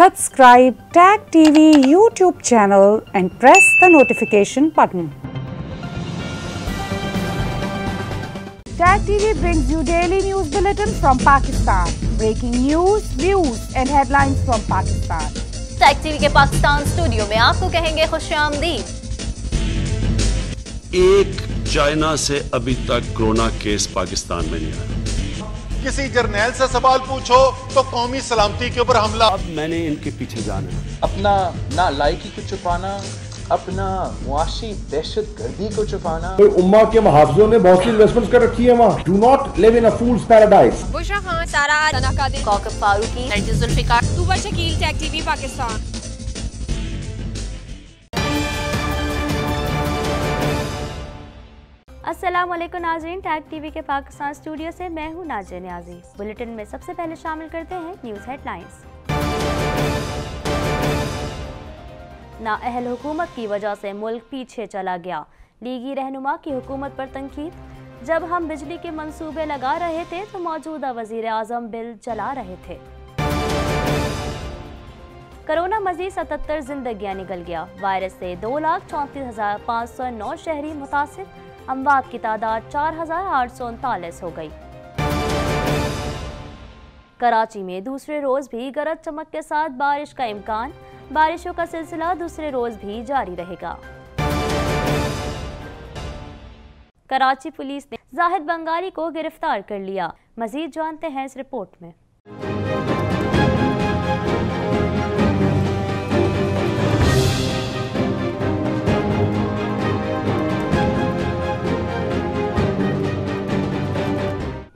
Subscribe Tag TV YouTube channel and press the notification button. Tag TV brings you daily news bulletin from Pakistan. Breaking news, views and headlines from Pakistan. Tag TV के Pakistan studio में आपको कहेंगे खुश एक China से अभी तक corona case Pakistan में नहीं आया किसी जर्नैल से सवाल पूछो तो कौमी सलामती के ऊपर हमला। अब मैंने इनके पीछे जाना अपना ना लायकी को छुपाना अपना मुआशी दहशत गर्दी को छुपाना। कोई उम्मा के मुहावजों ने बहुत सी इन्वेस्टमेंट्स कर रखी है वहाँ। Do not live in fool's paradise Bushra Khan Sara Farooqui Zulfiqar Shakeel tag TV Pakistan. वालेकुम नाजरीन, टैग टीवी के पाकिस्तान स्टूडियो से मैं हूँ नाजिया न्याजी बुलेटिन में सबसे पहले शामिल करते हैं न्यूज़ हेडलाइंस। नाअहल हुकूमत की वजह से मुल्क पीछे चला गया। लीगी रहनुमा की हुकूमत पर तनकीद जब हम बिजली के मंसूबे लगा रहे थे तो मौजूदा वज़ीर आज़म बिल चला रहे थे। कोरोना मजीद सतहत्तर जिंदगियाँ निकल गया। वायरस से दो लाख चौंतीस हज़ार पाँच सौ नौ शहरी मुतासर। अमवात की तादाद चार हज़ार आठ सौ उनतालीस हो गई। कराची में दूसरे रोज भी गरज चमक के साथ बारिश का इम्कान, बारिशों का सिलसिला दूसरे रोज भी जारी रहेगा। कराची पुलिस ने जाहिद बंगाली को गिरफ़्तार कर लिया। मजीद जानते हैं इस रिपोर्ट में।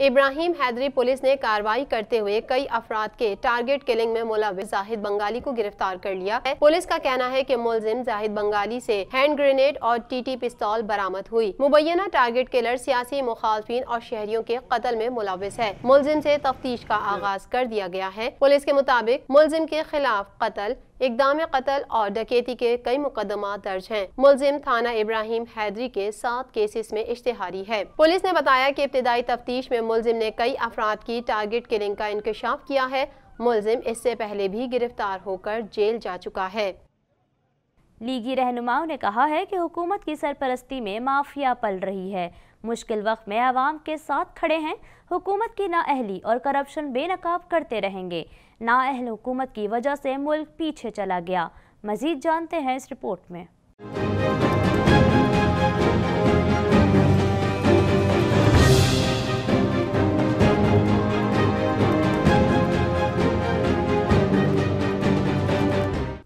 इब्राहिम हैदरी पुलिस ने कार्रवाई करते हुए कई अफराद के टारगेट किलिंग में मुलविस जाहिद बंगाली को गिरफ़्तार कर लिया है। पुलिस का कहना है की मुलजिम जाहिद बंगाली ऐसी हैंड ग्रेनेड और टीटी पिस्तौल बरामद हुई। मुबैना टारगेट किलर सियासी मुखालफिन और शहरियों के कत्ल में मुलविस है। मुलजिम ऐसी तफ्तीश का आगाज़ कर दिया गया है। पुलिस के मुताबिक मुलजिम के खिलाफ कत्ल इकदाम कत्ल और डकैती के कई मुकदमा दर्ज हैं। मुलजिम थाना इब्राहिम हैदरी के सात केसेस में इश्तेहारी है। पुलिस ने बताया कि इब्तदाई तफ्तीश में मुलजिम ने कई अफराद की टारगेट किलिंग का इंकशाफ किया है। मुलजिम इससे पहले भी गिरफ़्तार होकर जेल जा चुका है। लीगी रहनुमाओं ने कहा है कि हुकूमत की सरपरस्ती में माफिया पल रही है। मुश्किल वक्त में आवाम के साथ खड़े हैं। हुकूमत की नाअहली और करप्शन बेनकाब करते रहेंगे। नाअहल हुकूमत की वजह से मुल्क पीछे चला गया। मजीद जानते हैं इस रिपोर्ट में।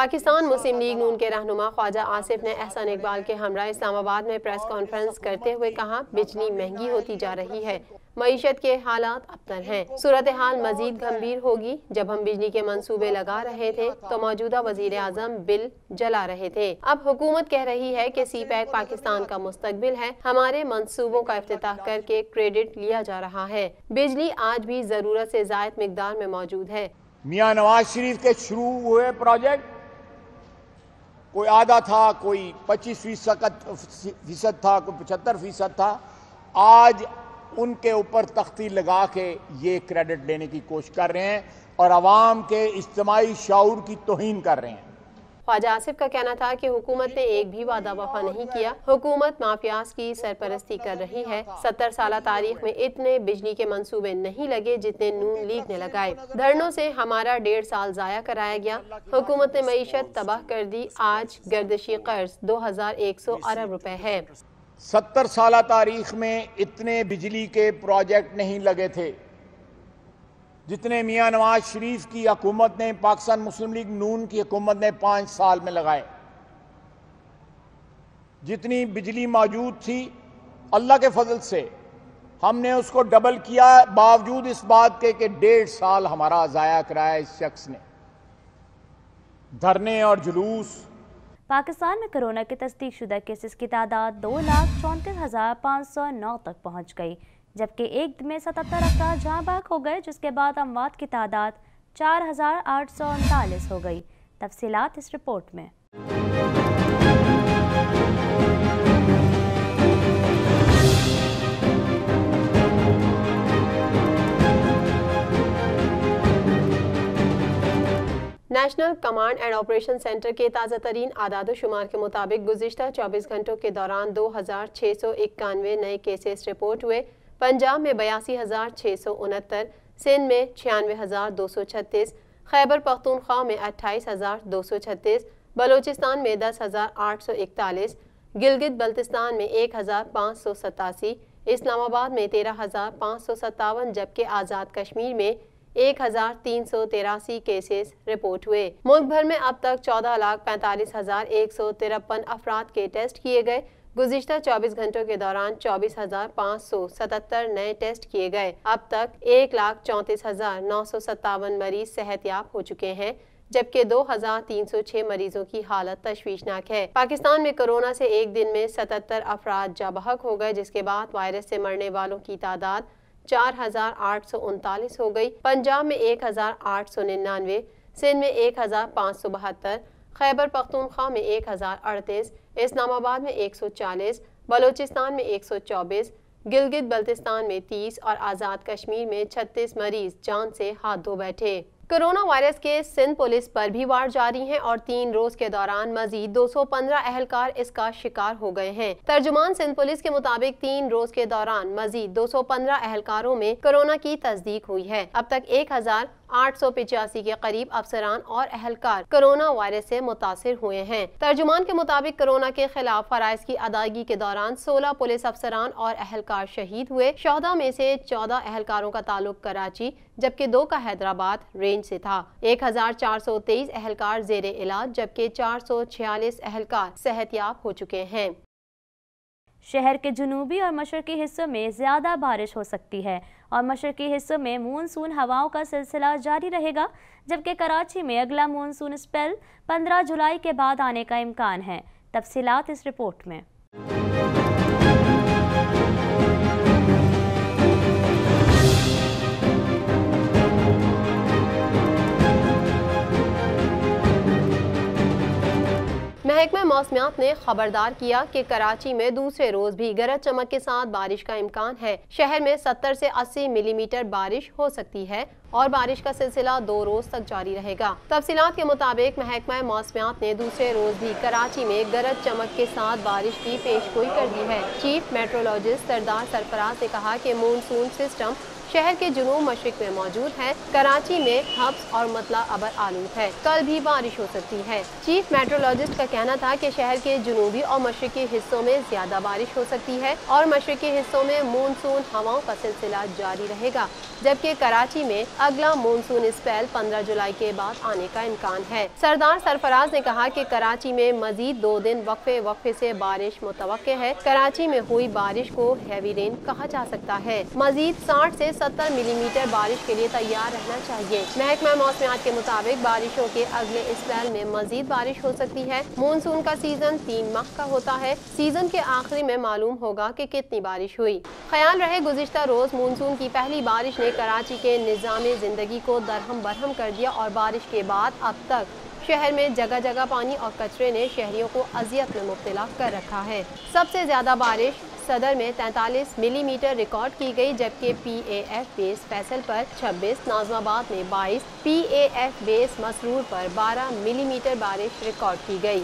पाकिस्तान मुस्लिम लीग नून के रहनुमा ख्वाजा आसिफ ने एहसान इकबाल के हमरा इस्लामाबाद में प्रेस कॉन्फ्रेंस करते हुए कहा, बिजली महँगी होती जा रही है, मीशत के हालात अबतर हैं। सूरत हाल मजीद गंभीर होगी। जब हम बिजली के मंसूबे लगा रहे थे तो मौजूदा वज़ीर आज़म बिल जला रहे थे। अब हुकूमत कह रही है कि सी पैक पाकिस्तान का मुस्तकबिल है। हमारे मंसूबों का अफ्ताह करके क्रेडिट लिया जा रहा है। बिजली आज भी ज़रूरत से जायद मकदार में मौजूद है। मियाँ नवाज़ शरीफ के शुरू हुए प्रोजेक्ट कोई आधा था, कोई पच्चीस फ़ीसद फ़ीसद था, कोई पचहत्तर फ़ीसद था। आज उनके ऊपर तख्ती लगा के ये क्रेडिट लेने की कोशिश कर रहे हैं और आवाम के इज्तमाही शाऊर की तोहन कर रहे हैं। ख्वाजा आसिफ का कहना था कि हुकूमत ने एक भी वादा वफा नहीं किया। हुकूमत माफियाज की सरपरस्ती कर रही है। सत्तर साल तारीख में इतने बिजली के मंसूबे नहीं लगे जितने नून लीग ने लगाए। धरनों से हमारा डेढ़ साल जाया कराया गया। हुकूमत ने मीशत तबाह कर दी। आज गर्दशी कर्ज दो हज़ार एक सौ अरब रुपए है। सत्तर साल तारीख में इतने बिजली के प्रोजेक्ट नहीं लगे थे। जितने मियाँ नवाज़ शरीफ की हुकूमत ने, पाकिस्तान मुस्लिम लीग नून की हुकूमत ने पाँच साल में लगाए। जितनी बिजली मौजूद थी, अल्लाह के फजल से हमने उसको डबल किया, बावजूद इस बात के कि डेढ़ साल हमारा ज़ाया कराया इस शख्स ने। धरने और जुलूस। पाकिस्तान में कोरोना के तस्दीक शुदा केसेस की तादाद दो लाख चौंतीस हज़ार पाँच सौ नौ तक पहुँच गई। जबकि एक में सतहत्तर अफराद जहाँ बाग हो गए, जिसके बाद अमवात की तादाद चार हज़ार आठ सौ उनतालीस हो गई। तफसीलात इस रिपोर्ट में। National command and operation centre के ताज़ा तरीन आदाद शुमार के मुताबिक गुजशत 24 घंटों के दौरान दो हज़ार सौ इक्यानवे नए केसेस रिपोर्ट हुए। पंजाब में बयासी हज़ार छः सौ उनहत्तर, सिंध में छियानवे हज़ार दो सौ छत्तीस, खैबर पख्तूनख्वा में अट्ठाईस हज़ार दो सौ छत्तीस, बलोचिस्तान में दस हज़ार आठ सौ इकतालीस, गिलगित बल्तिस्तान में एक हज़ार पाँच सौ सतासी, इस्लामाबाद में तेरह हज़ार पाँच सौ सत्तावन, जबकि आज़ाद कश्मीर में एक हज़ार तीन सौ तिरासी केसेस रिपोर्ट हुए। मुल्क भर में अब तक चौदह लाख पैंतालीस हज़ार एक सौ तिरपन अफराद के टेस्ट किए गए। गुजशत 24 घंटों के दौरान चौबीस हज़ार पाँच सौ सतहत्तर नए टेस्ट किए गए। अब तक एक लाख चौंतीस हज़ार नौ सौ सत्तावन मरीज़ सेहतियाब हो चुके हैं जबकि 2,306 मरीजों की हालत तशवीशनाक है। पाकिस्तान में कोरोना से एक दिन में 77 अफराद जाबहक हो गए जिसके बाद वायरस से मरने वालों की तादाद चार हज़ार आठ सौ उनतालीस हो गई। पंजाब में एक हज़ार आठ सौ निन्यानवे सिंध में एक हज़ार पाँच सौ बहत्तर खैबर पख्तूनख्वा में एक हज़ार अड़तीस, इस्लामाबाद में एक सौ चालीस, बलोचिस्तान में एक सौ चौबीस, गिलगित बल्तिस्तान में तीस और आज़ाद कश्मीर में छत्तीस मरीज़ जान से हाथ धो बैठे। कोरोना वायरस के सिंध पुलिस पर भी वार जारी है और तीन रोज के दौरान मजीद 215 अहलकार इसका शिकार हो गए हैं। तर्जुमान सिंध पुलिस के मुताबिक तीन रोज के दौरान मजीद 215 अहलकारों में कोरोना की तस्दीक हुई है। अब तक एक हज़ार आठ सौ पिचासी के करीब अफसरान और अहलकार कोरोना वायरस से मुतासर हुए हैं। तर्जुमान के मुताबिक कोरोना के खिलाफ फराइज की अदायगी के दौरान सोलह पुलिस अफसरान और अहलकार शहीद हुए। चौदह में से चौदह अहलकारों का ताल्लुक कराची, जबकि दो का हैदराबाद रेंज से था। एक हज़ार चार सौ तेईस अहलकार जेर इलाज जबकि चार सौ छियालीस अहलकार सेहतियाब हो चुके हैं। शहर के जनूबी और मशरकी हिस्सों में ज़्यादा बारिश हो सकती है और मशरकी हिस्सों में मानसून हवाओं का सिलसिला जारी रहेगा, जबकि कराची में अगला मानसून स्पेल 15 जुलाई के बाद आने का इम्कान है। तफसीत इस रिपोर्ट में। मौसमियात ने खबरदार किया कि कराची में दूसरे रोज भी गरज चमक के साथ बारिश का इम्कान है। शहर में 70 से 80 मिलीमीटर बारिश हो सकती है और बारिश का सिलसिला दो रोज तक जारी रहेगा। तफसीलात के मुताबिक महकमा मौसमियात ने दूसरे रोज भी कराची में गरज चमक के साथ बारिश की पेशगोई कर दी है। चीफ मेट्रोलॉजिस्ट सरदार सरफराज ने कहा की मानसून सिस्टम शहर के जुनूब मशरक में मौजूद है। कराची में हब्स और मतला अबर आलूद है। कल भी बारिश हो सकती है। चीफ मेट्रोलॉजिस्ट का कहना था कि शहर के जुनूबी और मशरकी हिस्सों में ज़्यादा बारिश हो सकती है और मशरकी हिस्सों में मानसून हवाओं का सिलसिला जारी रहेगा, जबकि कराची में अगला मानसून स्पेल 15 जुलाई के बाद आने का इम्कान है। सरदार सरफराज ने कहा कि कराची में मजीद दो दिन वक्फे वक्फे से बारिश मुतव है। कराची में हुई बारिश को हैवी रेन कहा जा सकता है। मजीद साठ से सत्तर मिलीमीटर बारिश के लिए तैयार रहना चाहिए। महकमा मौसमियात के मुताबिक बारिशों के अगले स्पेल में मजीद बारिश हो सकती है। मानसून का सीज़न तीन माह का होता है। सीज़न के आखिरी में मालूम होगा कि कितनी बारिश हुई। ख्याल रहे गुजश्ता रोज मानसून की पहली बारिश ने कराची के निज़ाम ज़िंदगी को दरहम बरहम कर दिया और बारिश के बाद अब तक शहर में जगह जगह पानी और कचरे ने शहरियों को अजियत में मुब्तला कर रखा है। सबसे ज़्यादा बारिश सदर में 43 मिलीमीटर रिकॉर्ड की गई जबकि पीएएफ बेस फैसल पर 26, नाजमाबाद में 22, पीएएफ बेस मसरूर पर 12 मिलीमीटर बारिश रिकॉर्ड की गई।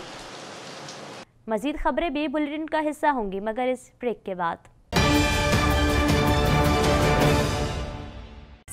मजीद खबरें भी बुलेटिन का हिस्सा होंगी मगर इस ब्रेक के बाद।